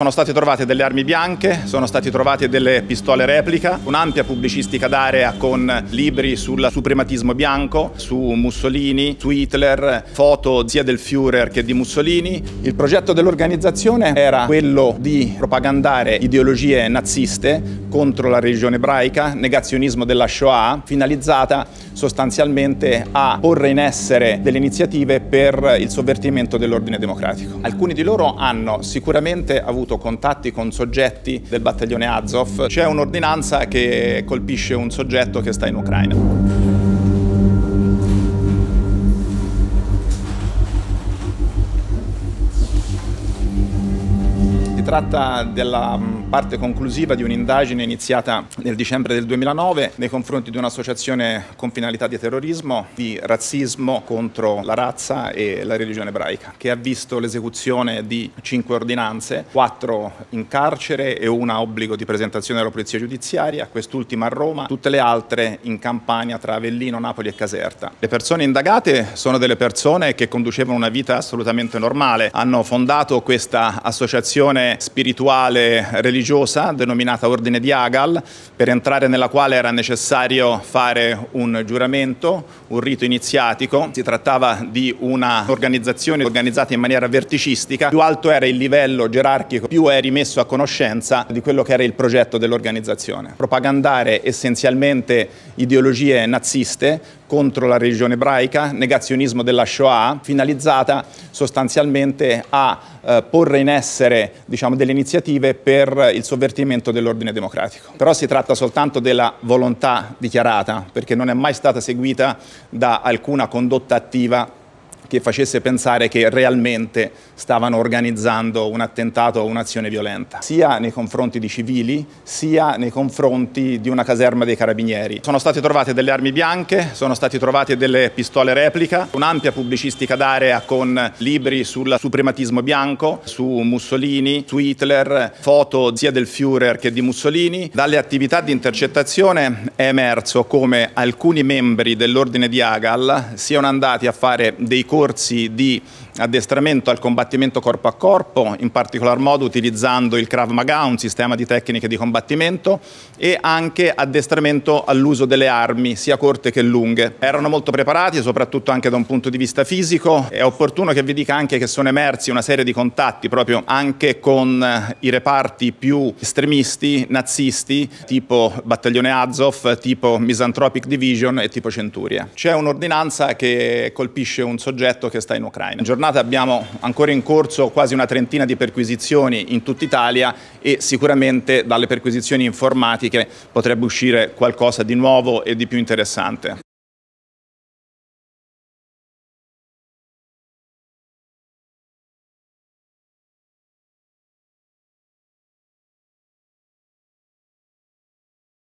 Sono state trovate delle armi bianche, sono state trovate delle pistole replica, un'ampia pubblicistica d'area con libri sul suprematismo bianco, su Mussolini, su Hitler, foto sia del Führer che di Mussolini. Il progetto dell'organizzazione era quello di propagandare ideologie naziste contro la religione ebraica, negazionismo della Shoah, finalizzata sostanzialmente a porre in essere delle iniziative per il sovvertimento dell'ordine democratico. Alcuni di loro hanno sicuramente avuto avuto contatti con soggetti del battaglione Azov. C'è un'ordinanza che colpisce un soggetto che sta in Ucraina. Tratta della mm, parte conclusiva di un'indagine iniziata nel dicembre del 2009 nei confronti di un'associazione con finalità di terrorismo, di razzismo contro la razza e la religione ebraica, che ha visto l'esecuzione di cinque ordinanze, quattro in carcere e una obbligo di presentazione alla polizia giudiziaria, quest'ultima a Roma, tutte le altre in Campania tra Avellino, Napoli e Caserta. Le persone indagate sono delle persone che conducevano una vita assolutamente normale, hanno fondato questa associazione spirituale religiosa denominata Ordine di Agal, per entrare nella quale era necessario fare un giuramento, un rito iniziatico. Si trattava di un'organizzazione organizzata in maniera verticistica. Più alto era il livello gerarchico, più eri messo a conoscenza di quello che era il progetto dell'organizzazione. Propagandare essenzialmente ideologie naziste contro la religione ebraica, negazionismo della Shoah, finalizzata sostanzialmente a eh, porre in essere diciamo, delle iniziative per il sovvertimento dell'ordine democratico. Però si tratta soltanto della volontà dichiarata, perché non è mai stata seguita da alcuna condotta attiva che facesse pensare che realmente stavano organizzando un attentato o un'azione violenta, sia nei confronti di civili, sia nei confronti di una caserma dei carabinieri. Sono state trovate delle armi bianche, sono state trovate delle pistole replica, un'ampia pubblicistica d'area con libri sul suprematismo bianco, su Mussolini, su Hitler, foto sia del Führer che di Mussolini. Dalle attività di intercettazione è emerso come alcuni membri dell'ordine di Agal siano andati a fare dei corsi corsi di addestramento al combattimento corpo a corpo, in particolar modo utilizzando il Krav Maga, un sistema di tecniche di combattimento, e anche addestramento all'uso delle armi, sia corte che lunghe. Erano molto preparati, soprattutto anche da un punto di vista fisico. È opportuno che vi dica anche che sono emersi una serie di contatti proprio anche con eh, i reparti più estremisti, nazisti, tipo Battaglione Azov, tipo Misanthropic Division e tipo Centuria. C'è un'ordinanza che colpisce un soggetto che sta in Ucraina. In giornata abbiamo ancora in corso quasi una trentina di perquisizioni in tutta Italia e sicuramente dalle perquisizioni informatiche potrebbe uscire qualcosa di nuovo e di più interessante.